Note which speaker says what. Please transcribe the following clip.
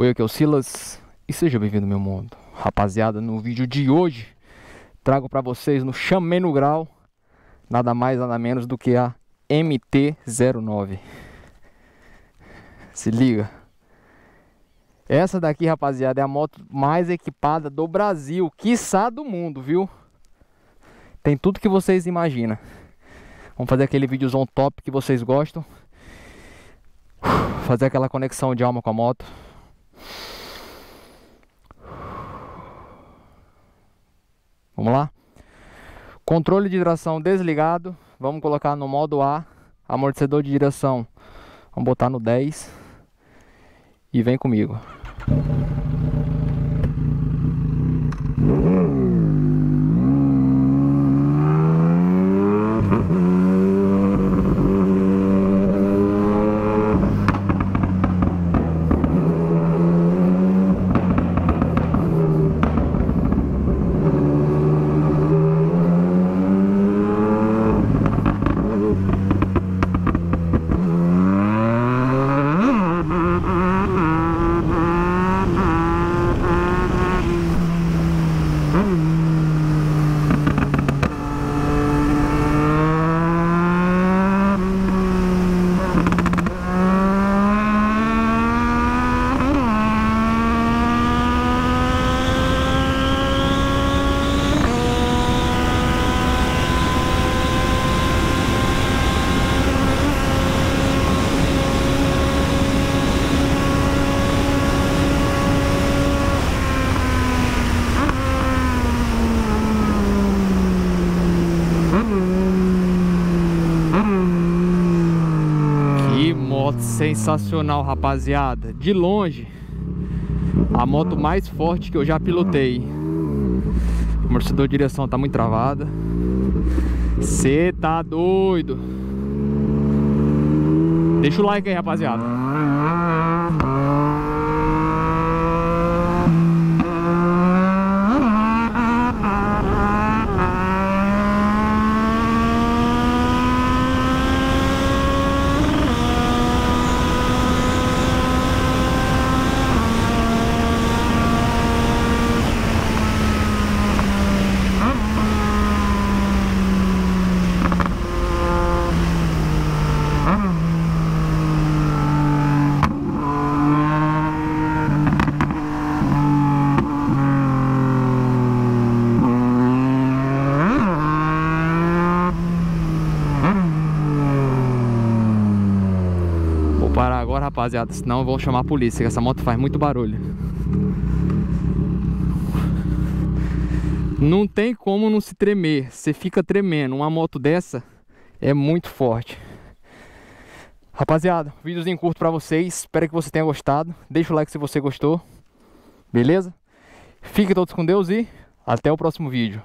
Speaker 1: Oi, aqui é o Silas e seja bem-vindo ao meu mundo. Rapaziada, no vídeo de hoje trago para vocês no Chamei no Grau nada mais nada menos do que a MT-09. Se liga. Essa daqui, rapaziada, é a moto mais equipada do Brasil, quiçá do mundo, viu? Tem tudo que vocês imaginam. Vamos fazer aquele videozão top que vocês gostam. Fazer aquela conexão de alma com a moto. Vamos lá? Controle de direção desligado. Vamos colocar no modo A. Amortecedor de direção. Vamos botar no 10. E vem comigo. Moto sensacional, rapaziada. De longe, a moto mais forte que eu já pilotei. O amortecedor de direção tá muito travada. Cê tá doido. Deixa o like aí, rapaziada. Parar agora, rapaziada, senão vão chamar a polícia, que essa moto faz muito barulho. Não tem como não se tremer, você fica tremendo. Uma moto dessa é muito forte. Rapaziada, vídeozinho curto pra vocês, espero que você tenha gostado. Deixa o like se você gostou, beleza? Fiquem todos com Deus e até o próximo vídeo.